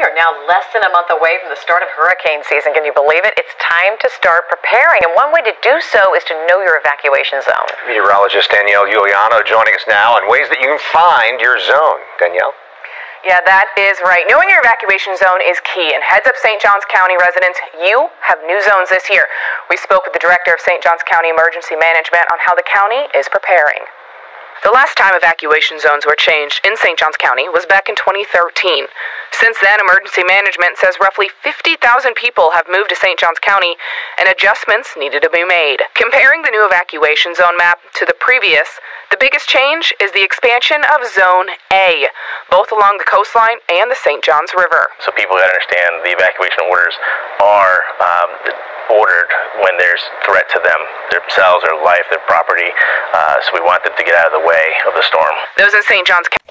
We are now less than a month away from the start of hurricane season. Can you believe it? It's time to start preparing, and one way to do so is to know your evacuation zone. Meteorologist Danielle Giuliano joining us now on ways that you can find your zone. Danielle? Yeah, that is right. Knowing your evacuation zone is key. And heads up St. Johns County residents, you have new zones this year. We spoke with the director of St. Johns County Emergency Management on how the county is preparing. The last time evacuation zones were changed in St. Johns County was back in 2013. Since then, emergency management says roughly 50,000 people have moved to St. Johns County and adjustments needed to be made. Comparing the new evacuation zone map to the previous, the biggest change is the expansion of Zone A, both along the coastline and the St. Johns River. So people gotta understand the evacuation orders are um, ordered when there's threat to them, themselves, their life, their property. Uh, so we want them to get out of the way of the storm. Those in St. Johns County.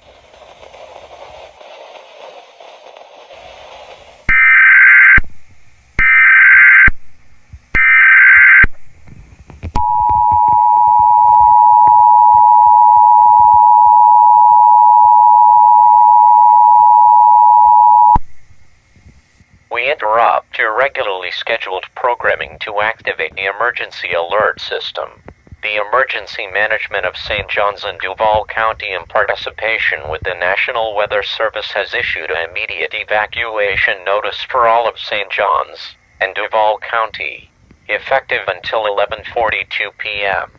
Interrupt your regularly scheduled programming to activate the emergency alert system. The Emergency Management of St. John's and Duval County in participation with the National Weather Service has issued an immediate evacuation notice for all of St. John's and Duval County, effective until 11:42 p.m.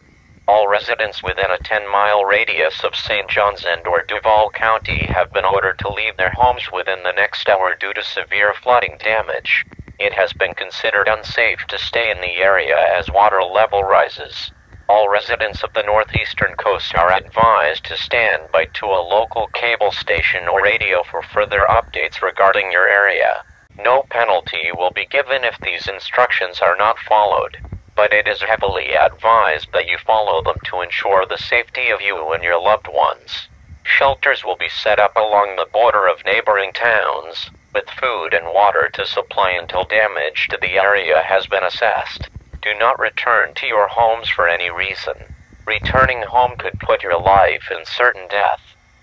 All residents within a 10-mile radius of St. John's and or Duval County have been ordered to leave their homes within the next hour due to severe flooding damage. It has been considered unsafe to stay in the area as water level rises. All residents of the northeastern coast are advised to stand by to a local cable station or radio for further updates regarding your area. No penalty will be given if these instructions are not followed, but it is heavily advised that you follow them to ensure the safety of you and your loved ones. Shelters will be set up along the border of neighboring towns, with food and water to supply until damage to the area has been assessed. Do not return to your homes for any reason. Returning home could put your life in certain death.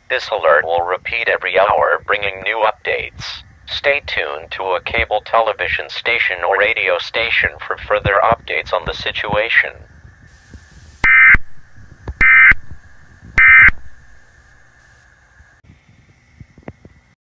This alert will repeat every hour, bringing new updates. Stay tuned to a cable television station or radio station for further updates on the situation.